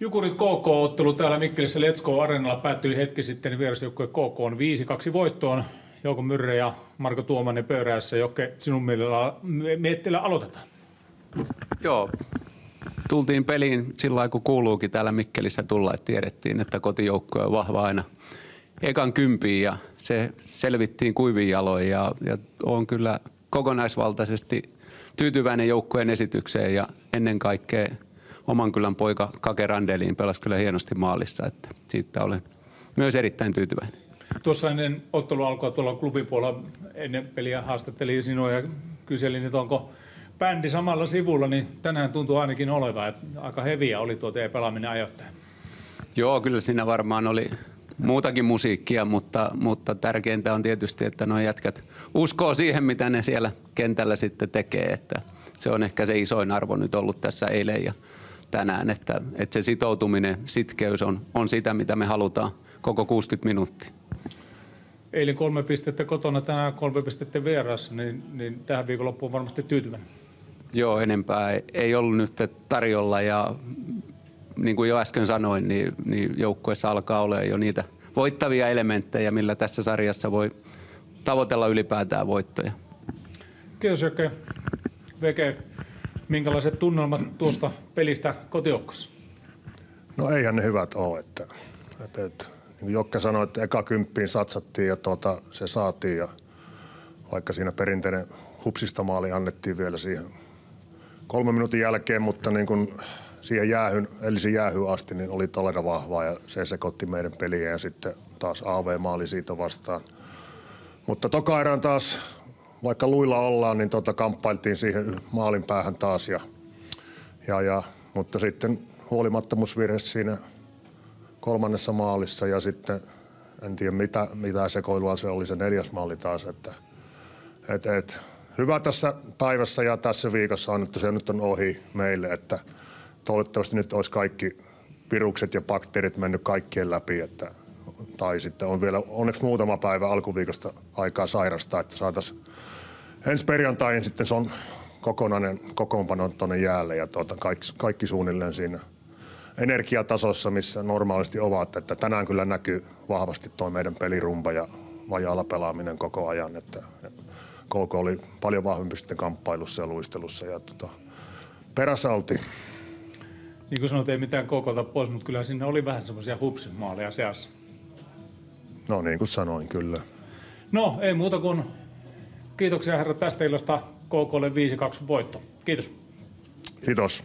Jukurit KK-ottelu täällä Mikkelissä Let's Go Arenalla päättyi hetki sitten vierasjoukkue KK on 5-2 voittoon. Jouko Myrre ja Marko Tuomanen pöydässä. Jokke, sinun mietteellä aloitetaan. Joo, tultiin peliin sillä lailla, kun kuuluukin täällä Mikkelissä tulla, että tiedettiin, että kotijoukkue on vahva aina ekan kympiin ja se selvittiin kuivin jaloin ja, ja on kyllä kokonaisvaltaisesti tyytyväinen joukkueen esitykseen ja ennen kaikkea oman kylän poika Kake Randeliin pelasi kyllä hienosti maalissa, että siitä olen myös erittäin tyytyväinen. Tuossa ennen ottelu alkoi tuolla klubin puolella ennen peliä haastattelin sinua ja kyselin, että onko bändi samalla sivulla, niin tänään tuntuu ainakin olevan, että aika heviä oli tuo teidän pelaaminen ajoittaja. Joo, kyllä siinä varmaan oli muutakin musiikkia, mutta, mutta tärkeintä on tietysti, että nuo jätkät uskoo siihen, mitä ne siellä kentällä sitten tekee. Että se on ehkä se isoin arvo nyt ollut tässä eilen ja tänään, että, että se sitoutuminen, sitkeys on, on sitä, mitä me halutaan koko 60 minuuttia. Eilen kolme pistettä kotona, tänään kolme pistettä vierassa, niin, niin tähän viikonloppuun varmasti tyytyväinen. Joo, enempää ei ollut nyt tarjolla ja niin kuin jo äsken sanoin, niin, niin joukkueessa alkaa olla jo niitä voittavia elementtejä, millä tässä sarjassa voi tavoitella ylipäätään voittoja. Kiitos Jokke. Veke, minkälaiset tunnelmat tuosta pelistä kotiokkossa? No eihän ne hyvät ole. Että, että, että, niin kuin Jokke sanoi, että eka kymppiin satsattiin ja tuota, se saatiin ja vaikka siinä perinteinen hupsista maali annettiin vielä siihen kolmen minuutin jälkeen, mutta niin kuin siihen jäähyn, eli se jäähy asti, niin oli todella vahvaa ja se sekoitti meidän peliä ja sitten taas AV-maali siitä vastaan. Mutta toka taas, vaikka luilla ollaan, niin tota kamppailtiin siihen maalin päähän taas ja, ja, ja mutta sitten huolimattomuusvirhe siinä kolmannessa maalissa ja sitten en tiedä mitä, mitä sekoilua se oli se neljäs maali taas, että et, et, hyvä tässä päivässä ja tässä viikossa on, että se nyt on ohi meille, että toivottavasti nyt olisi kaikki virukset ja bakteerit mennyt kaikkien läpi, että, tai sitten on vielä onneksi muutama päivä alkuviikosta aikaa sairastaa, että saataisiin ensi perjantaihin sitten se on kokonainen kokoonpano tuonne jäälle ja tuota, kaikki, kaikki suunnilleen siinä energiatasossa, missä normaalisti ovat. Että tänään kyllä näkyy vahvasti tuo meidän pelirumpa ja vajaalla pelaaminen koko ajan. Että KK oli paljon vahvempi sitten kamppailussa ja luistelussa ja tota, perässä oltiin. Niin kuin sanoit, ei mitään kokolta pois, mutta kyllä sinne oli vähän semmoisia hupsimaaleja seassa. No niin kuin sanoin, kyllä. No, ei muuta kuin kiitoksia herra tästä illasta KKlle 5-2 voitto. Kiitos. Kiitos.